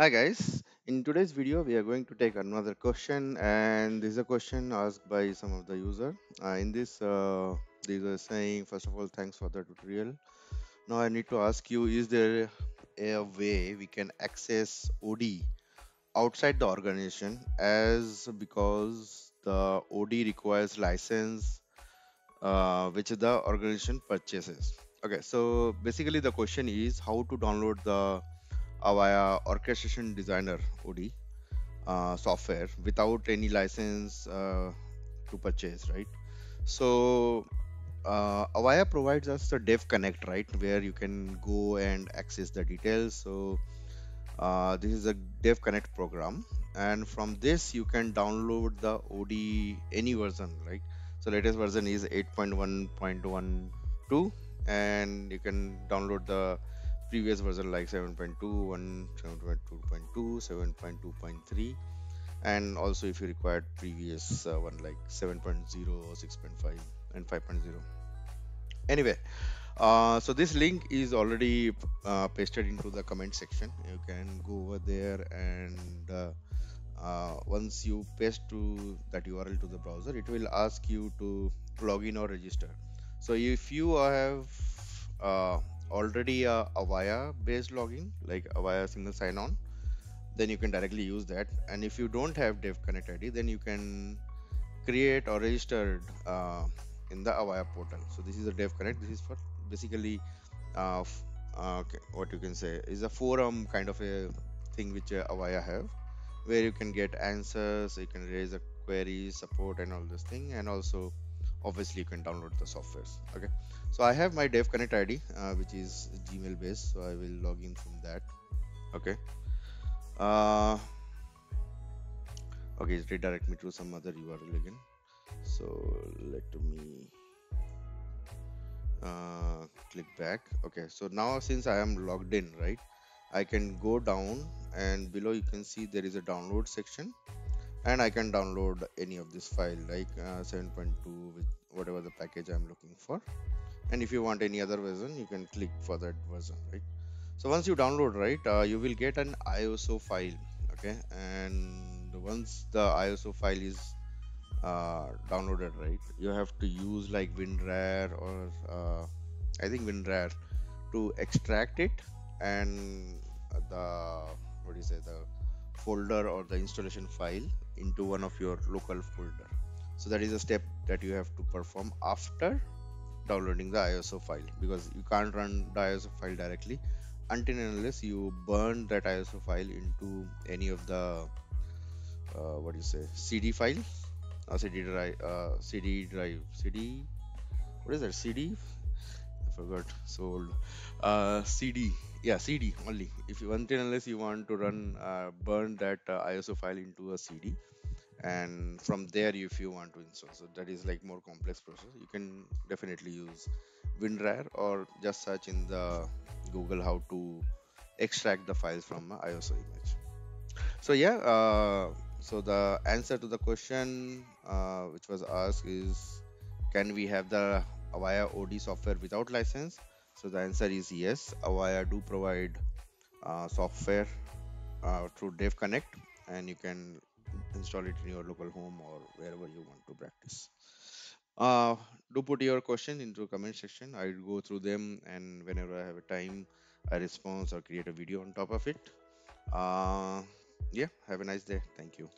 Hi guys, in today's video we are going to take another question and this is a question asked by some of the user. Uh, in this uh, they are saying first of all thanks for the tutorial. Now I need to ask you is there a way we can access OD outside the organization as because the OD requires license uh, which the organization purchases. Okay, so basically the question is how to download the Avaya Orchestration Designer OD uh, software without any license uh, to purchase, right? So uh, Avaya provides us the Dev Connect, right, where you can go and access the details. So uh, this is a Dev Connect program, and from this you can download the OD any version, right? So latest version is 8.1.12, and you can download the previous version like 7.2, 1, 7.2.2, 7.2.3 and also if you required previous uh, one like 7.0 or 6.5 and 5.0 anyway uh, so this link is already uh, pasted into the comment section. You can go over there and uh, uh, once you paste to that url to the browser it will ask you to log in or register. So if you have uh, already a avaya based login like avaya single sign on then you can directly use that. And if you don't have dev connect id then you can create or register uh, in the avaya portal. So this is a dev connect. This is for basically uh, uh, what you can say is a forum kind of a thing which uh, avaya have where you can get answers you can raise a query support and all this thing and also obviously you can download the softwares okay? So i have my dev connect id uh, which is gmail based so i will log in from that okay? Uh, okay redirect me to some other url again. So let me uh, click back okay? So now since i am logged in right i can go down and below you can see there is a download section and I can download any of this file like uh, 7.2 with whatever the package I'm looking for. And if you want any other version you can click for that version right? So once you download right uh, you will get an ISO file okay? And once the ISO file is uh, downloaded right you have to use like WinRAR or uh, I think WinRAR to extract it and the what do you say the folder or the installation file into one of your local folder. So that is a step that you have to perform after downloading the ISO file because you can't run the ISO file directly until and unless you burn that ISO file into any of the uh, what do you say CD file uh, CD drive uh, CD drive CD what is that CD forgot so old uh, CD yeah cd only. If you until unless you want to run uh, burn that uh, iso file into a cd and from there if you want to install. So that is like more complex process. You can definitely use winrar or just search in the google how to extract the files from a iso image. So yeah uh, so the answer to the question uh, which was asked is can we have the avaya od software without license so the answer is yes. Avaya do provide uh, software uh, through Dev Connect, and you can install it in your local home or wherever you want to practice. Uh, do put your question into comment section. I'll go through them, and whenever I have a time, I respond or create a video on top of it. Uh, yeah, have a nice day. Thank you.